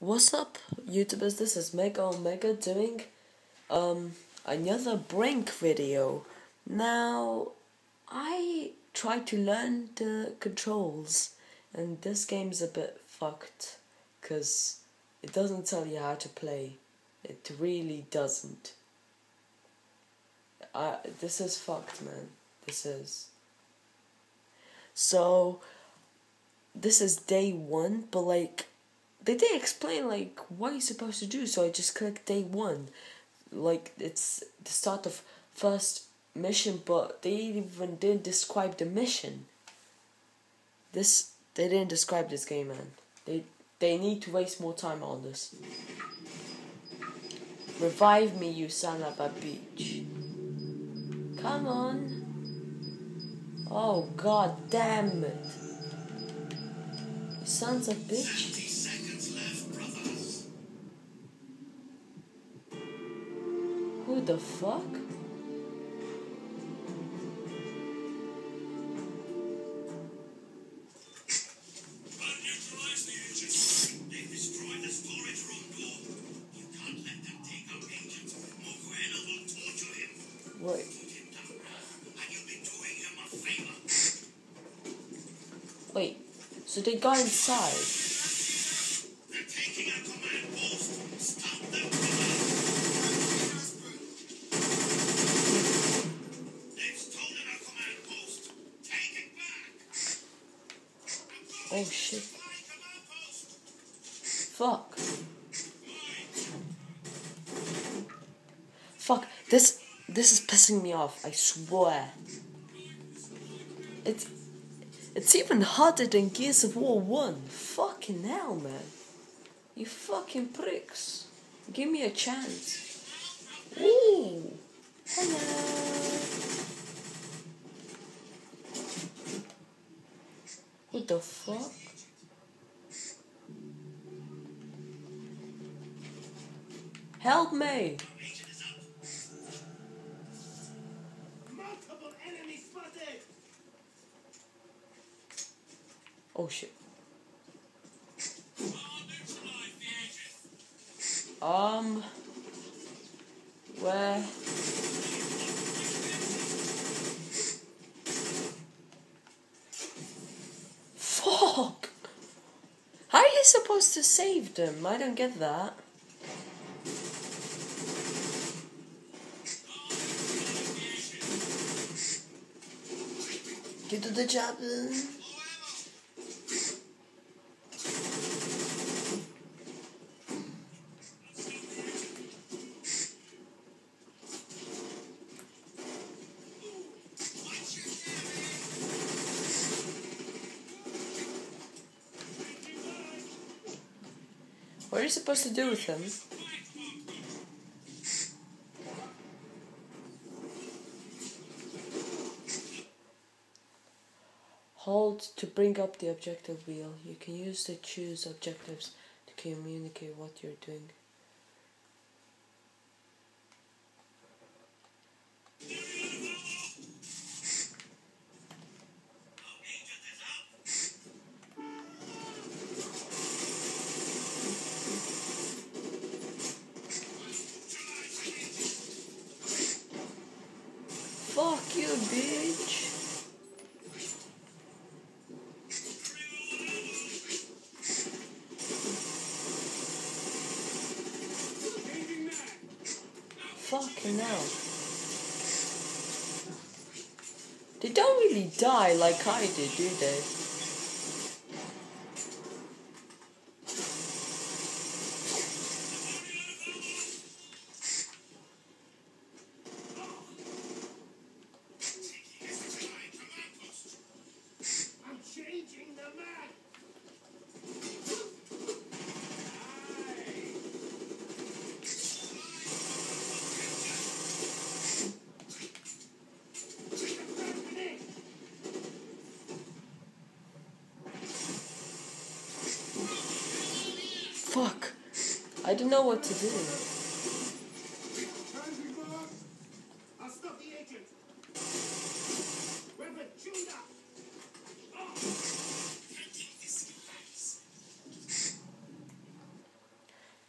What's up, YouTubers? This is Mega Omega doing um another Brink video. Now, I tried to learn the controls, and this game's a bit fucked because it doesn't tell you how to play. It really doesn't. I this is fucked, man. This is. So, this is day one, but like they didn't explain like what you're supposed to do, so I just clicked day one. Like it's the start of first mission, but they even didn't describe the mission. This they didn't describe this game, man. They they need to waste more time on this. Revive me, you son of a bitch. Come on. Oh god damn it. You sons of bitch. A favor. Wait. So they got inside. Oh shit. Fuck. Fuck. This this is pissing me off, I swear. It's it's even harder than Gears of War 1. Fucking hell, man. You fucking pricks. Give me a chance. Ooh. Hello. The fuck? Help me! Oh shit. Um. Where? Fuck! How are you supposed to save them? I don't get that. Get to the job. What are you supposed to do with them? Hold to bring up the objective wheel. You can use the choose objectives to communicate what you're doing. Fucking hell. They don't really die like I did, do they? Don't know what to do.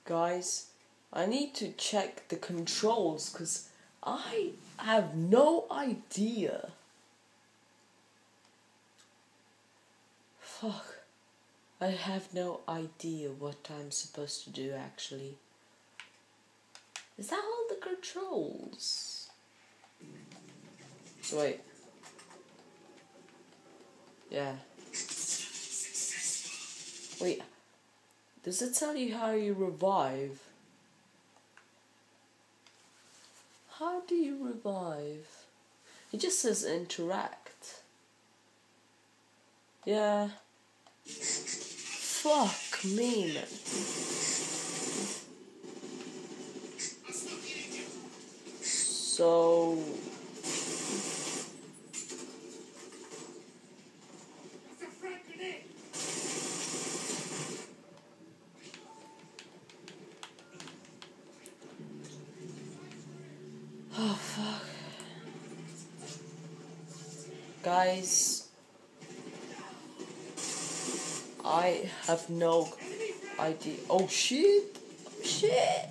Guys, I need to check the controls because I have no idea. Fuck. I have no idea what I'm supposed to do actually. Is that all the controls? Wait. Yeah. Wait. Does it tell you how you revive? How do you revive? It just says interact. Yeah. Fuck me, man. So. Oh fuck. Guys, I have no idea. Oh shit! Shit!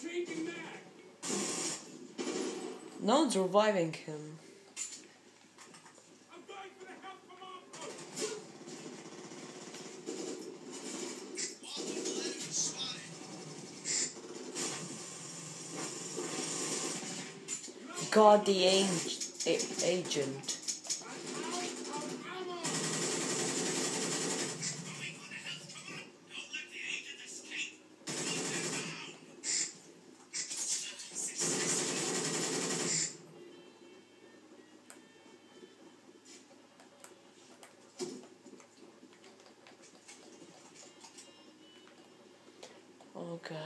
Changing back. No one's reviving him. God, the agent. Oh god.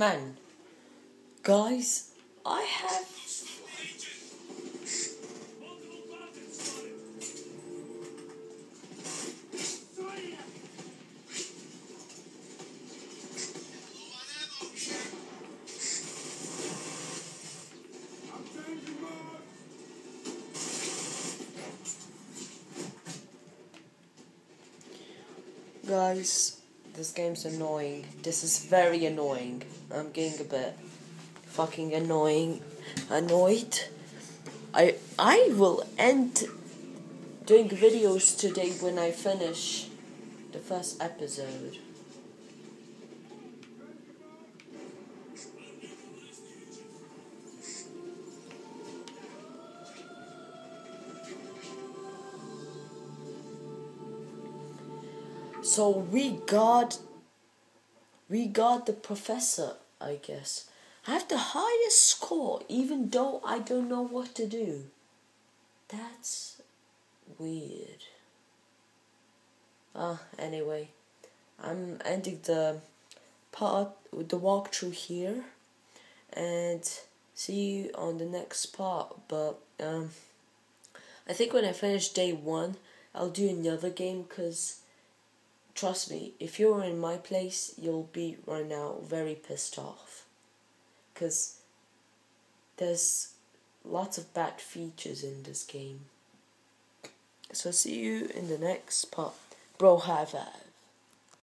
Man. Guys, I have. Guys, this game's annoying. This is very annoying. I'm getting a bit fucking annoying. Annoyed. I I will end doing videos today when I finish the first episode. So we got we got the professor, I guess. I have the highest score even though I don't know what to do. That's weird. Ah, anyway. I'm ending the part the walkthrough here and see you on the next part but um I think when I finish day 1 I'll do another game cuz trust me, if you're in my place, you'll be right now very pissed off. Because there's lots of bad features in this game. So, see you in the next part. Bro, high five.